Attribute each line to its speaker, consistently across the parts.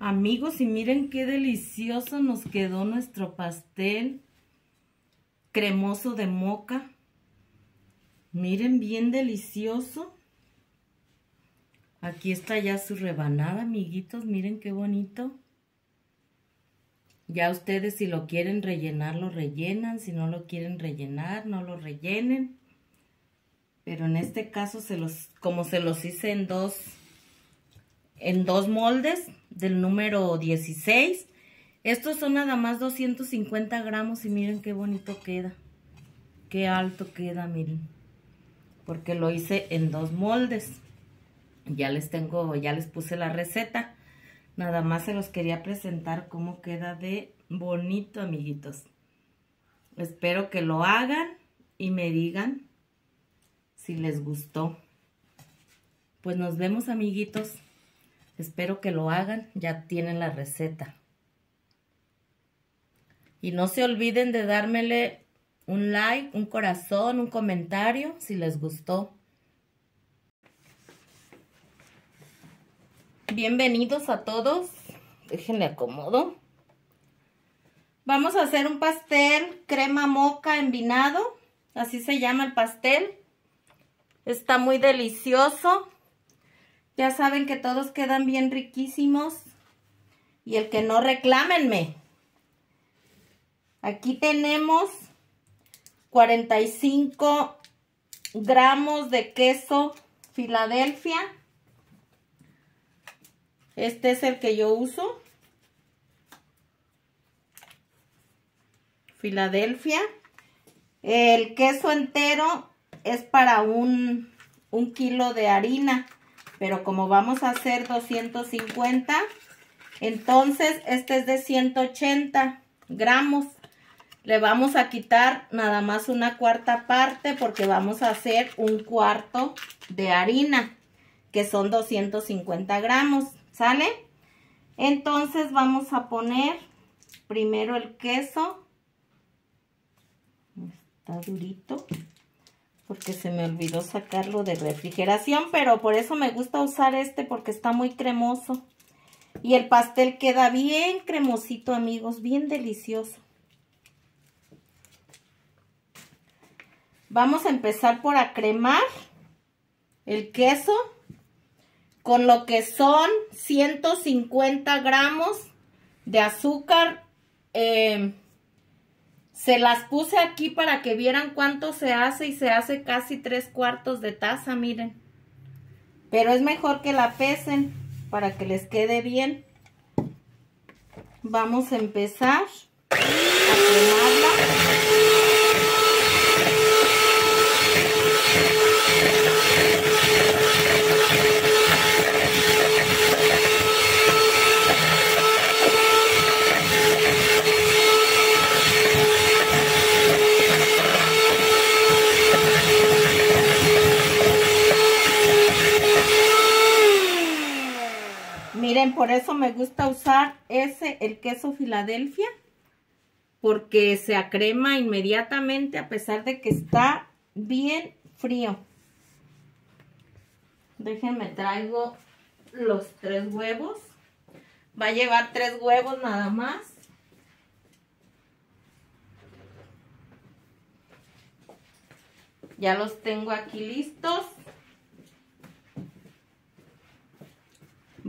Speaker 1: Amigos, y miren qué delicioso nos quedó nuestro pastel cremoso de moca. Miren, bien delicioso. Aquí está ya su rebanada, amiguitos. Miren qué bonito. Ya ustedes si lo quieren rellenar, lo rellenan. Si no lo quieren rellenar, no lo rellenen. Pero en este caso, se los, como se los hice en dos, en dos moldes del número 16. Estos son nada más 250 gramos y miren qué bonito queda. Qué alto queda, miren. Porque lo hice en dos moldes. Ya les tengo, ya les puse la receta. Nada más se los quería presentar cómo queda de bonito, amiguitos. Espero que lo hagan y me digan si les gustó. Pues nos vemos, amiguitos. Espero que lo hagan. Ya tienen la receta. Y no se olviden de dármele un like, un corazón, un comentario si les gustó. Bienvenidos a todos. Déjenle acomodo. Vamos a hacer un pastel crema moca envinado. Así se llama el pastel. Está muy delicioso. Ya saben que todos quedan bien riquísimos. Y el que no, reclámenme. Aquí tenemos 45 gramos de queso Filadelfia. Este es el que yo uso. Filadelfia. El queso entero es para un, un kilo de harina. Pero como vamos a hacer 250, entonces este es de 180 gramos. Le vamos a quitar nada más una cuarta parte porque vamos a hacer un cuarto de harina, que son 250 gramos. ¿Sale? Entonces vamos a poner primero el queso. Está durito. Porque se me olvidó sacarlo de refrigeración. Pero por eso me gusta usar este porque está muy cremoso. Y el pastel queda bien cremosito, amigos. Bien delicioso. Vamos a empezar por acremar el queso con lo que son 150 gramos de azúcar. Eh, se las puse aquí para que vieran cuánto se hace y se hace casi tres cuartos de taza, miren. Pero es mejor que la pesen para que les quede bien. Vamos a empezar a cremarla. Miren, por eso me gusta usar ese, el queso Filadelfia, porque se acrema inmediatamente a pesar de que está bien frío. Déjenme traigo los tres huevos. Va a llevar tres huevos nada más. Ya los tengo aquí listos.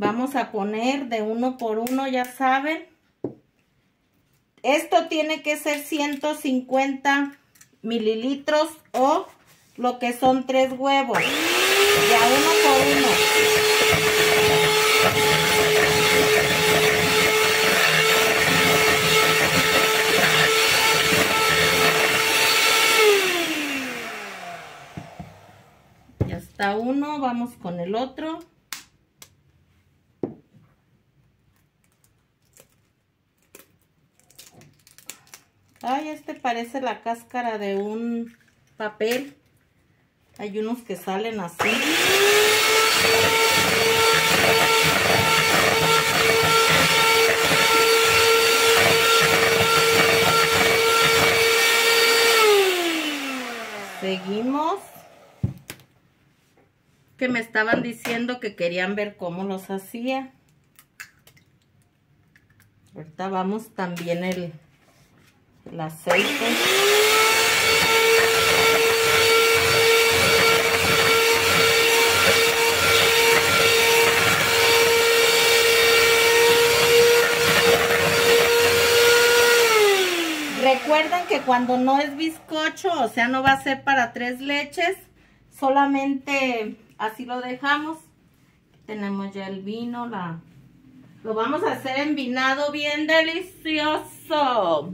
Speaker 1: Vamos a poner de uno por uno, ya saben. Esto tiene que ser 150 mililitros o lo que son tres huevos. Ya uno por uno. Ya está uno, vamos con el otro. Ay, este parece la cáscara de un papel. Hay unos que salen así. Seguimos. Que me estaban diciendo que querían ver cómo los hacía. Ahorita vamos también el, el aceite. Recuerden que cuando no es bizcocho, o sea, no va a ser para tres leches, solamente así lo dejamos. Tenemos ya el vino, la... Lo vamos a hacer envinado bien delicioso.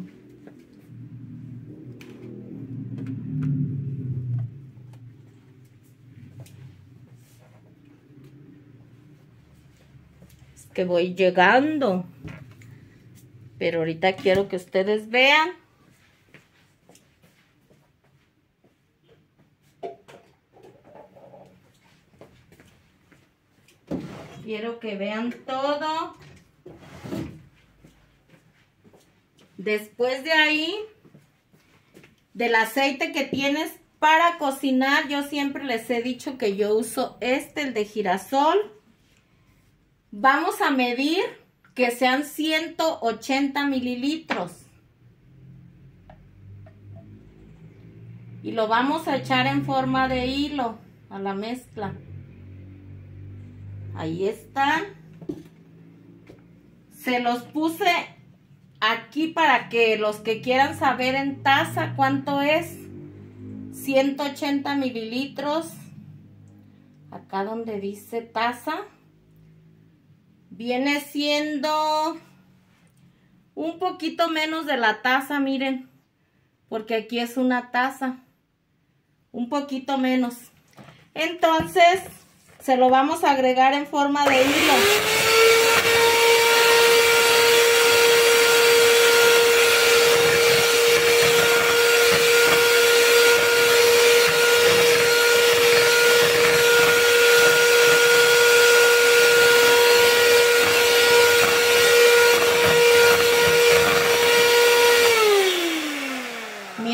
Speaker 1: Que voy llegando. Pero ahorita quiero que ustedes vean. Quiero que vean todo. Después de ahí, del aceite que tienes para cocinar, yo siempre les he dicho que yo uso este, el de girasol. Vamos a medir que sean 180 mililitros. Y lo vamos a echar en forma de hilo a la mezcla. Ahí está. Se los puse aquí para que los que quieran saber en taza cuánto es. 180 mililitros. Acá donde dice taza. Viene siendo un poquito menos de la taza, miren. Porque aquí es una taza. Un poquito menos. Entonces, se lo vamos a agregar en forma de hilo.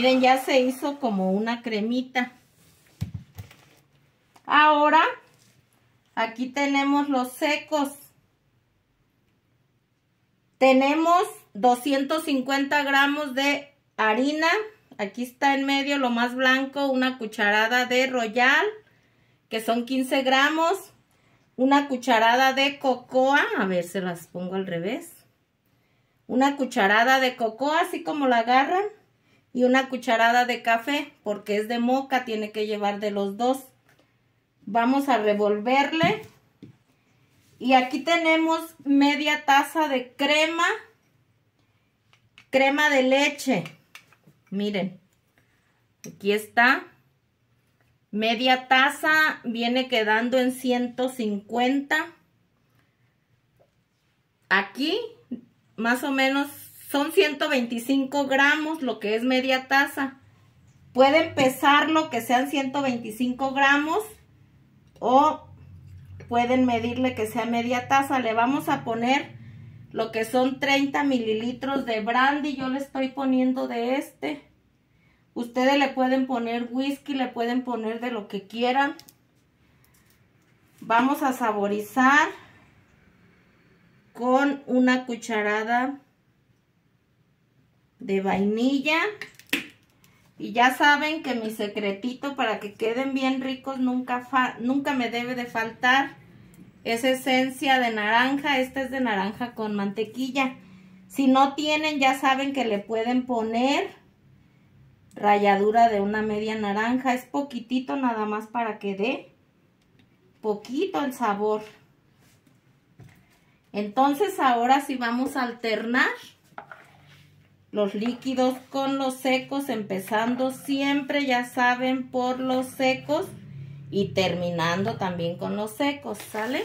Speaker 1: Miren, ya se hizo como una cremita. Ahora Aquí tenemos los secos. Tenemos 250 gramos de harina. Aquí está en medio lo más blanco, una cucharada de royal, que son 15 gramos. Una cucharada de cocoa, a ver, se las pongo al revés. Una cucharada de cocoa, así como la agarran. Y una cucharada de café, porque es de moca, tiene que llevar de los dos. Vamos a revolverle. Y aquí tenemos media taza de crema. Crema de leche. Miren. Aquí está. Media taza viene quedando en 150. Aquí más o menos son 125 gramos lo que es media taza. Pueden pesarlo que sean 125 gramos o pueden medirle que sea media taza. Le vamos a poner lo que son 30 mililitros de brandy. Yo le estoy poniendo de este. Ustedes le pueden poner whisky, le pueden poner de lo que quieran. Vamos a saborizar con una cucharada de vainilla. Y ya saben que mi secretito para que queden bien ricos nunca, nunca me debe de faltar es esencia de naranja. Esta es de naranja con mantequilla. Si no tienen, ya saben que le pueden poner ralladura de una media naranja. Es poquitito nada más para que dé poquito el sabor. Entonces ahora sí vamos a alternar los líquidos con los secos, empezando siempre, ya saben, por los secos y terminando también con los secos, ¿sale?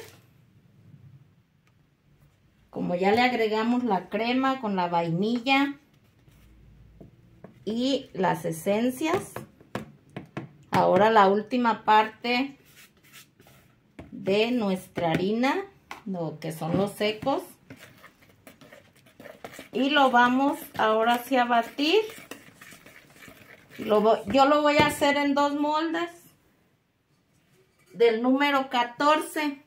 Speaker 1: Como ya le agregamos la crema con la vainilla y las esencias, ahora la última parte de nuestra harina, lo que son los secos, y lo vamos ahora sí a batir. yo lo voy a hacer en dos moldes del número 14,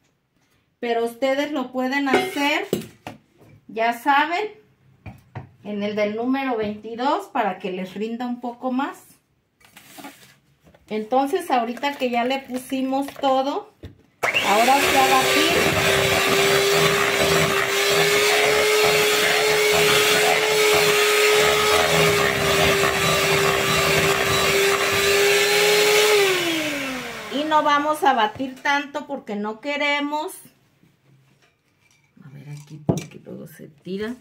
Speaker 1: pero ustedes lo pueden hacer, ya saben, en el del número 22 para que les rinda un poco más. Entonces ahorita que ya le pusimos todo, ahora se a batir. No vamos a batir tanto porque no queremos. A ver aquí porque luego se tira.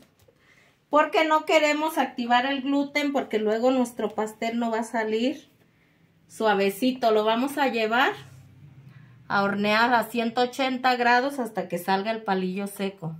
Speaker 1: Porque no queremos activar el gluten porque luego nuestro pastel no va a salir suavecito. Lo vamos a llevar a hornear a 180 grados hasta que salga el palillo seco.